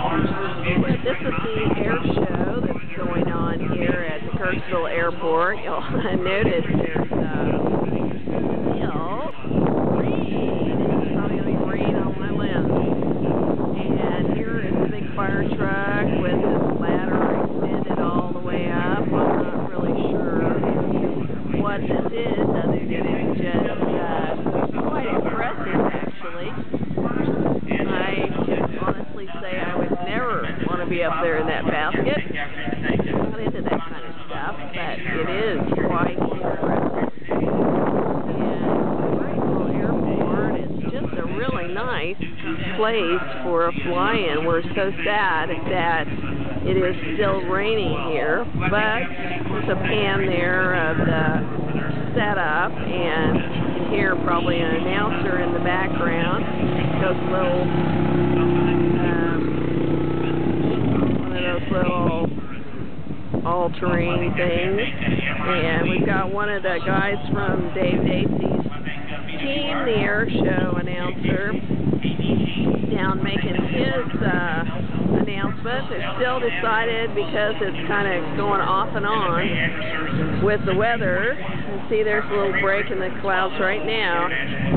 This is the air show that's going on here at the Kirksville Airport. You'll notice there's uh, still. It's probably rain on my lens. And here is a big fire truck with this ladder extended all the way up. I'm not really sure what this is other than it's just uh, quite impressive be up there in that basket. I'm not into that kind of stuff, but it is quite impressive. And Kirksville Airport is just a really nice place for a fly-in. We're so sad that it is still raining here, but there's a pan there of the setup, and you can hear probably an announcer in the background. Those little, um, one of those little all-terrain things. And we've got one of the guys from Dave Dacy's team, the air show announcer, down making his uh, announcement. They're still decided because it's kind of going off and on with the weather. You see there's a little break in the clouds right now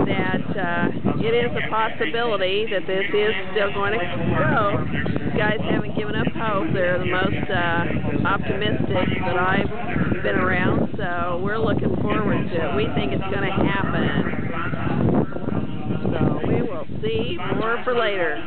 that uh, it is a possibility that this is still going to. These guys haven't given up hope. They're the most uh, optimistic that I've been around, so we're looking forward to it. We think it's going to happen. So we will see more for later.